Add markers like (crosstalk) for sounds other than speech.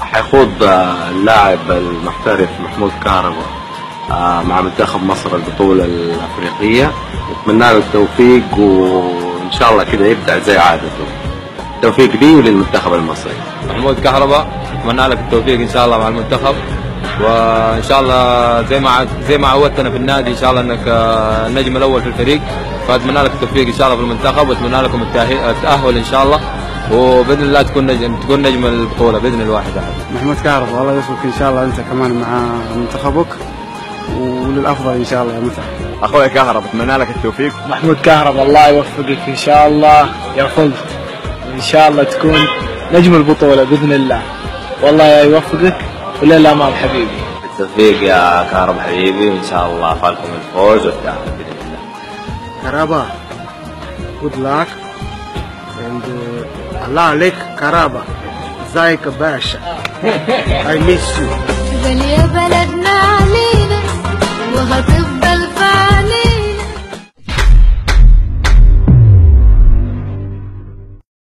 حيخوض اللاعب المحترف محمود كهربا مع منتخب مصر البطولة الأفريقية. نتمنى له التوفيق وإن شاء الله كده يبدع زي عادته. التوفيق لي وللمنتخب المصري. محمود كهربا اتمنى لك التوفيق إن شاء الله مع المنتخب. وإن شاء الله زي ما زي ما عودتنا في النادي إن شاء الله إنك النجم الأول في الفريق. فاتمنى لك التوفيق إن شاء الله في المنتخب وأتمنى لكم التأهل إن شاء الله وبإذن الله تكون نجم تكون نجم البطولة بإذن الواحد احد. محمود كهربا الله يوفقك إن شاء الله أنت كمان مع منتخبك وللأفضل إن شاء الله يا متعب. أخوي كهربا أتمنى لك التوفيق. محمود كهربا الله يوفقك إن شاء الله يا خلد إن شاء الله تكون نجم البطولة بإذن الله. والله يوفقك ولله الامام حبيبي. بالتوفيق يا كهربا حبيبي وإن شاء الله فالكم الفوز والتأهل بإذن الله. Karaba. Good luck. And uh, Allah Alek Karaba. Zaika Basha. (laughs) I miss you.